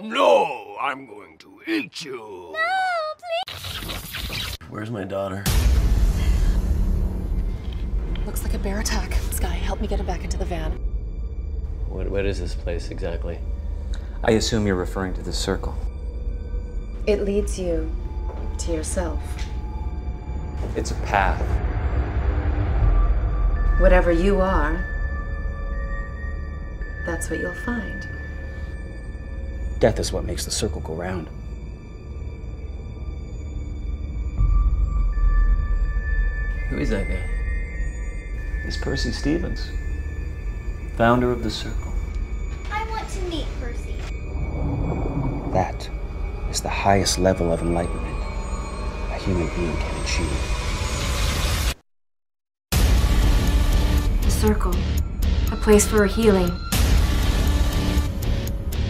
No, I'm going to eat you. No, please. Where's my daughter? Looks like a bear attack. Sky, help me get him back into the van. What, what is this place exactly? I assume you're referring to the circle. It leads you to yourself. It's a path. Whatever you are, that's what you'll find. Death is what makes the circle go round. Who is that guy? It's Percy Stevens, founder of the circle. I want to meet Percy. That is the highest level of enlightenment a human being can achieve. The circle. A place for healing.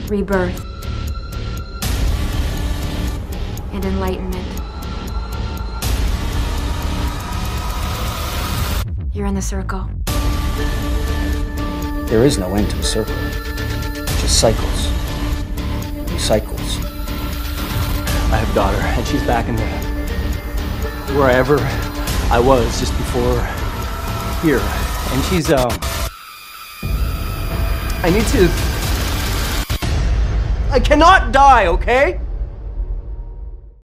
Rebirth. And enlightenment. You're in the circle. There is no end to a circle, just cycles. And cycles. I have a daughter, and she's back in there. Wherever I was just before here. And she's, um. I need to. I cannot die, okay?